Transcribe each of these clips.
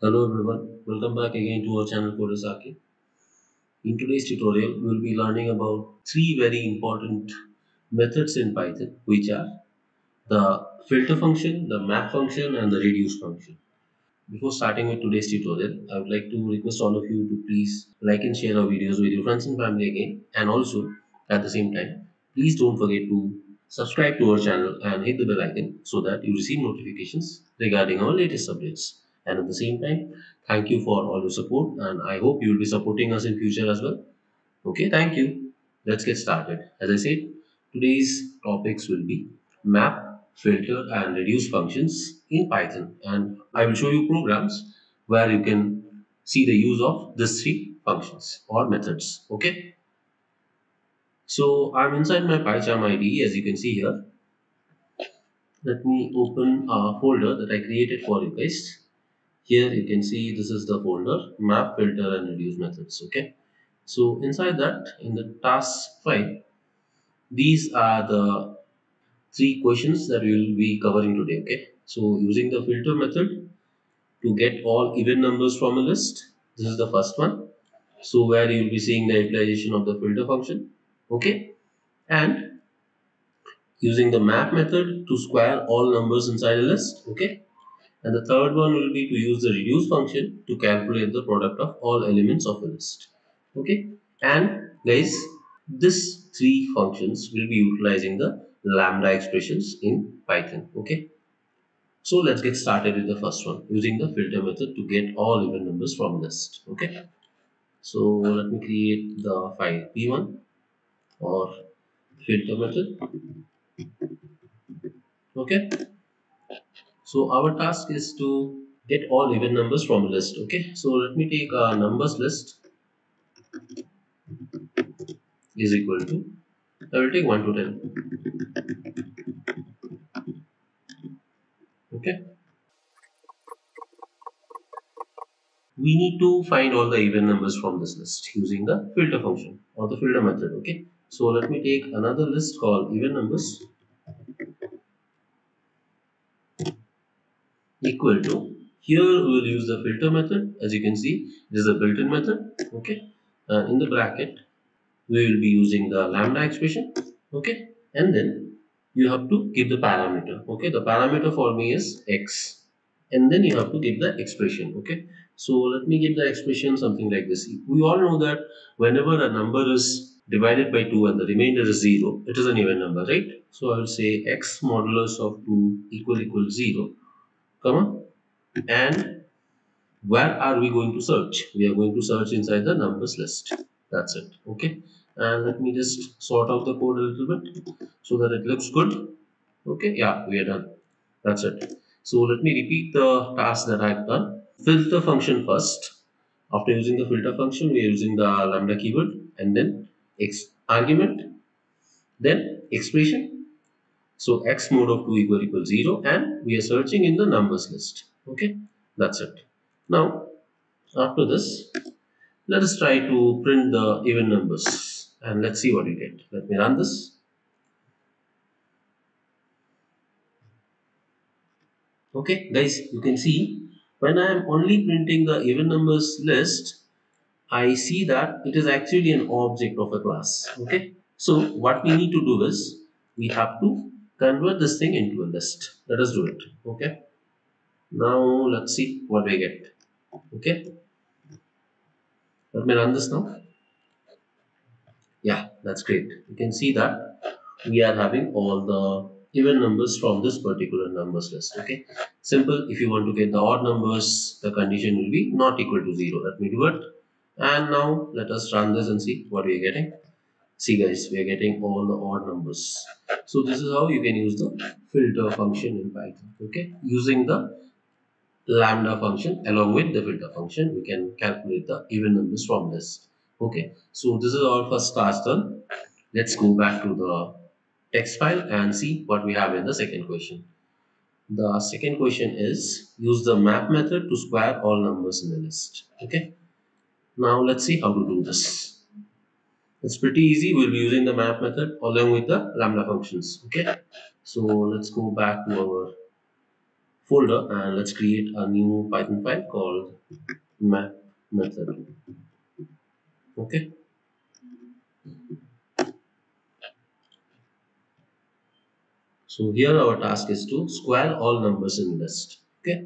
Hello everyone, welcome back again to our channel Coders Arcade. In today's tutorial, we will be learning about three very important methods in Python, which are the filter function, the map function, and the reduce function. Before starting with today's tutorial, I would like to request all of you to please like and share our videos with your friends and family again. And also, at the same time, please don't forget to subscribe to our channel and hit the bell icon so that you receive notifications regarding our latest updates. And at the same time, thank you for all your support and I hope you will be supporting us in future as well. Okay, thank you. Let's get started. As I said, today's topics will be map, filter, and reduce functions in Python. And I will show you programs where you can see the use of these three functions or methods. Okay. So I'm inside my PyCharm ID as you can see here. Let me open a folder that I created for you guys. Here you can see this is the folder map, filter, and reduce methods. Okay. So inside that, in the task file, these are the three questions that we will be covering today. Okay. So using the filter method to get all even numbers from a list. This is the first one. So where you will be seeing the utilization of the filter function. Okay. And using the map method to square all numbers inside a list. Okay. And the third one will be to use the reduce function to calculate the product of all elements of a list. Okay. And guys, this three functions will be utilizing the lambda expressions in Python. Okay. So let's get started with the first one using the filter method to get all even numbers from list. Okay. So let me create the file p1 or filter method. Okay. So our task is to get all even numbers from a list. Okay. So let me take a numbers list is equal to I will take 1 to 10. Okay. We need to find all the even numbers from this list using the filter function or the filter method. Okay. So let me take another list called even numbers equal to here we will use the filter method. As you can see this is a built-in method okay? Uh, in the bracket we will be using the lambda expression okay? And then you have to give the parameter okay? The parameter for me is x and then you have to give the expression okay? So let me give the expression something like this. We all know that whenever a number is divided by 2 and the remainder is 0 it is an even number right? So i will say x modulus of 2 equal equal 0 comma and where are we going to search? We are going to search inside the numbers list. That's it okay? And let me just sort out the code a little bit so that it looks good okay? Yeah we are done. That's it. So let me repeat the task that i've done. Filter function first. After using the filter function we are using the lambda keyword and then x argument then expression so x mod of 2 equal equal 0 and we are searching in the numbers list. Okay, that's it. Now, after this, let us try to print the even numbers and let's see what we get. Let me run this. Okay, guys, you can see when I am only printing the even numbers list, I see that it is actually an object of a class. Okay, so what we need to do is we have to convert this thing into a list. Let us do it. Okay, now let's see what we get. Okay, let me run this now. Yeah, that's great. You can see that we are having all the even numbers from this particular numbers list. Okay, simple. If you want to get the odd numbers, the condition will be not equal to zero. Let me do it. And now let us run this and see what we are getting. See guys, we are getting all the odd numbers. So this is how you can use the filter function in Python. Okay, using the lambda function along with the filter function, we can calculate the even numbers from this. Okay, so this is our first task done. Let's go back to the text file and see what we have in the second question. The second question is use the map method to square all numbers in the list. Okay, now let's see how to do this. It's pretty easy. We'll be using the map method along with the lambda functions. Okay. So let's go back to our folder and let's create a new python file called map method okay so here our task is to square all numbers in list okay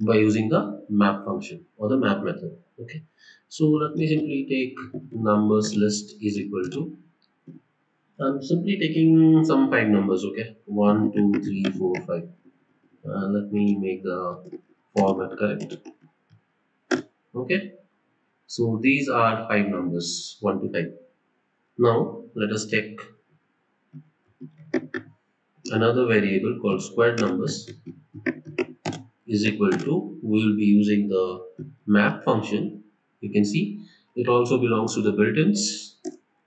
by using the map function or the map method okay so let me simply take numbers list is equal to I'm simply taking some five numbers okay? One two three four five. Uh, let me make the format correct. Okay? So these are five numbers 1 to 5 now let us take another variable called squared numbers is equal to we will be using the map function you can see it also belongs to the built-ins.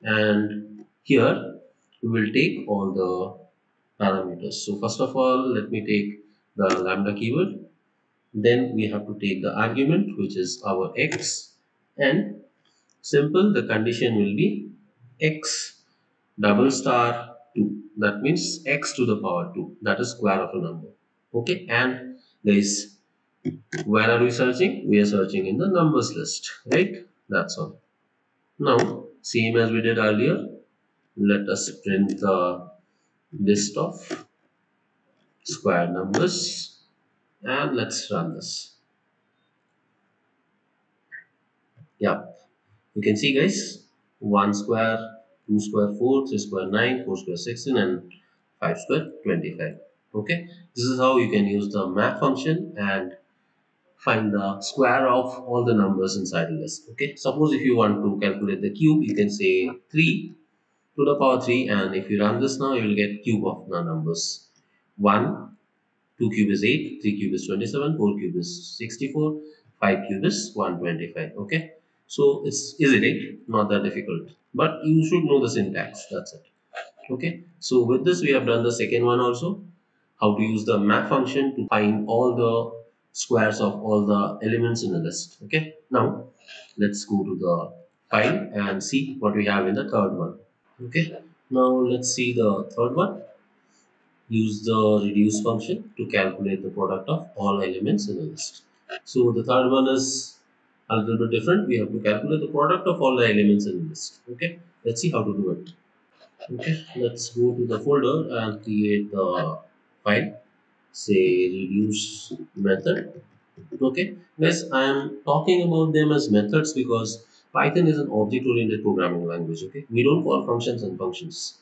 And here we will take all the parameters. So first of all let me take the lambda keyword. Then we have to take the argument which is our x. And simple the condition will be x double star 2 that means x to the power 2 that is square of a number. Okay? And guys where are we searching? We are searching in the numbers list right? That's all. Now same as we did earlier let us print the list of square numbers and let's run this. Yeah you can see guys 1 square 2 square 4 3 square 9 4 square 16 and 5 square 25 okay? This is how you can use the map function and find the square of all the numbers inside list okay? Suppose if you want to calculate the cube you can say 3 to the power 3 and if you run this now you will get cube of the numbers 1 2 cube is 8 3 cube is 27 4 cube is 64 5 cube is 125 okay? So it's easy right? Not that difficult. But you should know the syntax that's it okay? So with this we have done the second one also. How to use the map function to find all the squares of all the elements in the list. Okay? Now let's go to the file and see what we have in the third one. Okay? Now let's see the third one. Use the reduce function to calculate the product of all elements in the list. So the third one is a little bit different. We have to calculate the product of all the elements in the list. Okay? Let's see how to do it. Okay? Let's go to the folder and create the file say reduce method okay? Yes i am talking about them as methods because python is an object oriented programming language okay? We don't call functions and functions.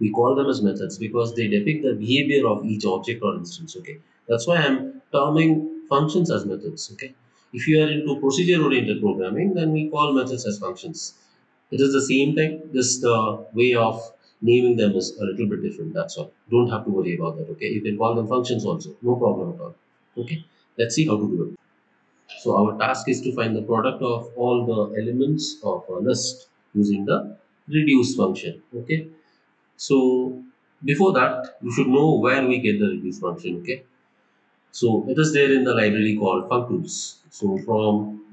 We call them as methods because they depict the behavior of each object or instance okay? That's why i'm terming functions as methods okay? If you are into procedure oriented programming then we call methods as functions. It is the same thing. Just the way of naming them is a little bit different that's all. Don't have to worry about that okay? You can call them functions also no problem at all okay? Let's see how to do it. So our task is to find the product of all the elements of a list using the reduce function okay? So before that you should know where we get the reduce function okay? So it is there in the library called functools so from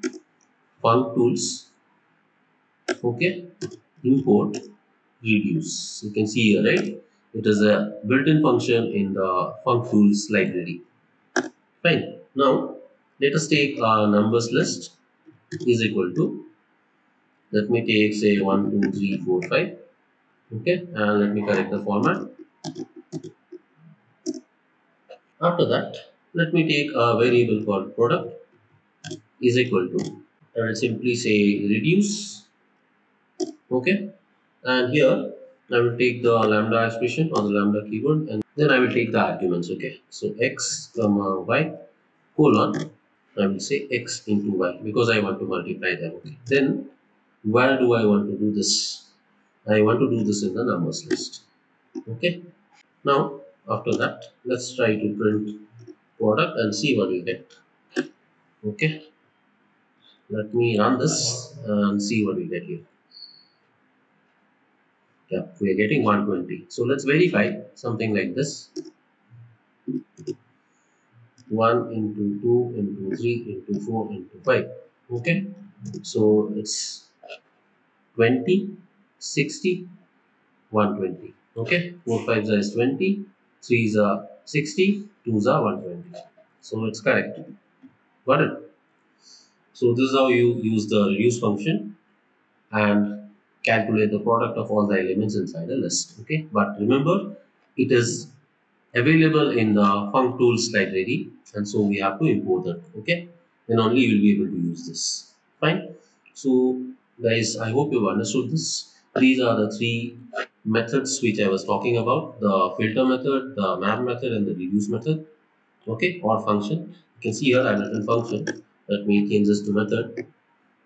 functools okay import reduce. You can see here right? It is a built-in function in the functools library. Fine. Now let us take a numbers list. Is equal to let me take say 1 2 3 4 5 okay? And let me correct the format. After that let me take a variable called product. Is equal to I will simply say reduce. Okay and here I will take the lambda expression or the lambda keyword and then I will take the arguments okay? So x comma y colon I will say x into y because I want to multiply them okay? Then where do I want to do this? I want to do this in the numbers list okay? Now after that let's try to print product and see what we get okay? Let me run this and see what we get here yeah we are getting 120 so let's verify something like this. 1 into 2 into 3 into 4 into 5 okay? So it's 20 60 120 okay? 4 5 is 20 3 is 60 2 is 120 So it's correct. Got it? So this is how you use the reduce function. And calculate the product of all the elements inside a list. Okay, but remember it is available in the functools library and so we have to import that. Okay, then only you will be able to use this. Fine. So guys, I hope you've understood this. These are the three methods which I was talking about: the filter method, the map method, and the reduce method. Okay, or function. You can see here I've written function that may change this to method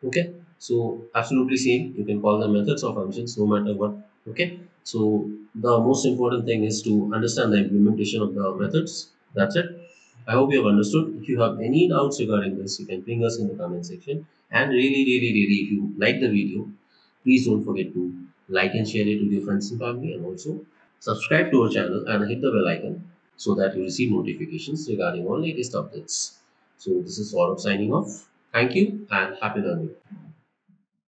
okay so absolutely same. You can call them methods or functions no matter what okay? So the most important thing is to understand the implementation of the methods. That's it. I hope you have understood. If you have any doubts regarding this you can ping us in the comment section. And really really really if you like the video please don't forget to like and share it with your friends and family. And also subscribe to our channel and hit the bell icon so that you receive notifications regarding all latest updates. So this is Saurabh signing off. Thank you and happy learning.